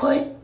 put.